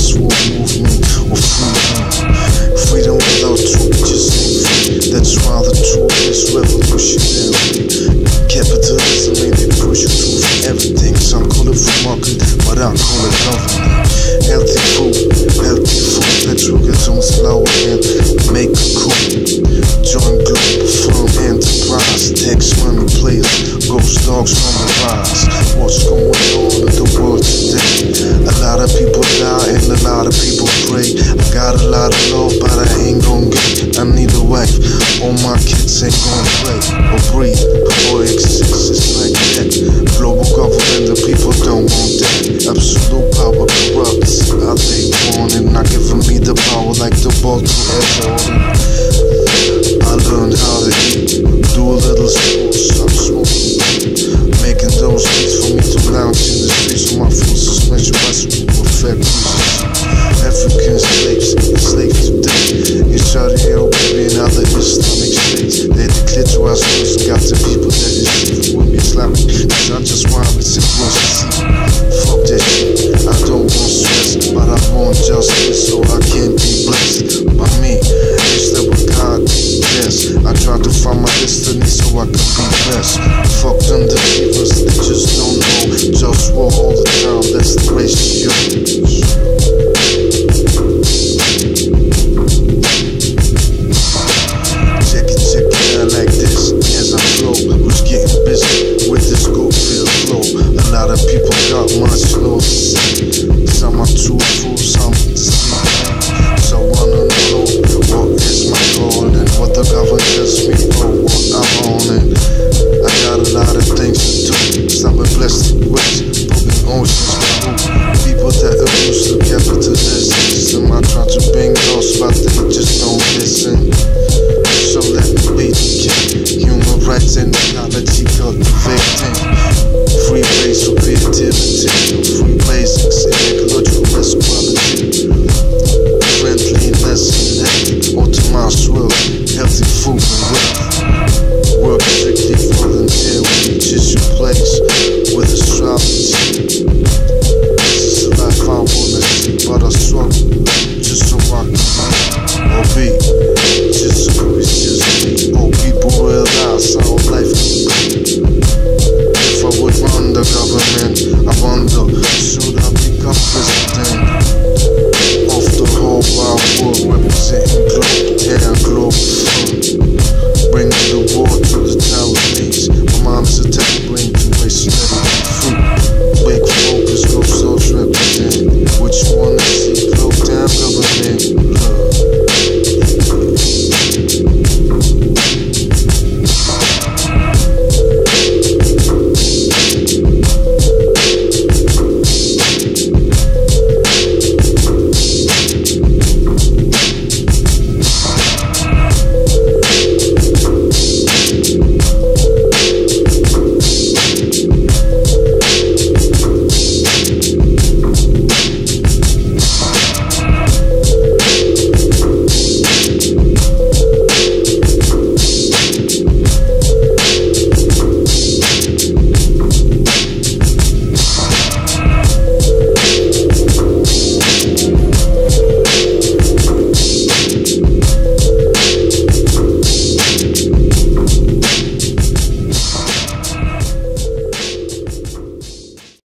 sword movement with freedom. Freedom without truth That's why the truth is revolutionary. Capitalism made it through to everything. Some call it free market, but I call it government. Healthy food, healthy food that you on slow and make a cool. Join group firm enterprise, tax money players, GhostDogz from the rise. What's going on in the world lot of people die and a lot of people pray. I got a lot of love, but I ain't gon' get. Super African slaves, enslaved today. You try to hear baby in other Islamic states. They declare to us and got the people that is even with Islamic. Cause I just want to see Fuck that shit. I don't want stress, but I want justice, so I can be blessed by me. Is that what God yes? I try to find my destiny so I can be blessed. Fuck them deceivers, they people got much say. Some are too full, some to see. I wanna know what is my goal and what the government tells me or what I'm on and I got a lot of things to do. Some are blessed with broken oceans. People that abuse the capitalist system. I try to bring those, but they just don't listen. So let me the king. Human rights and ecology cultivating. Free creativity. Free basics Government, I wonder, should I become president?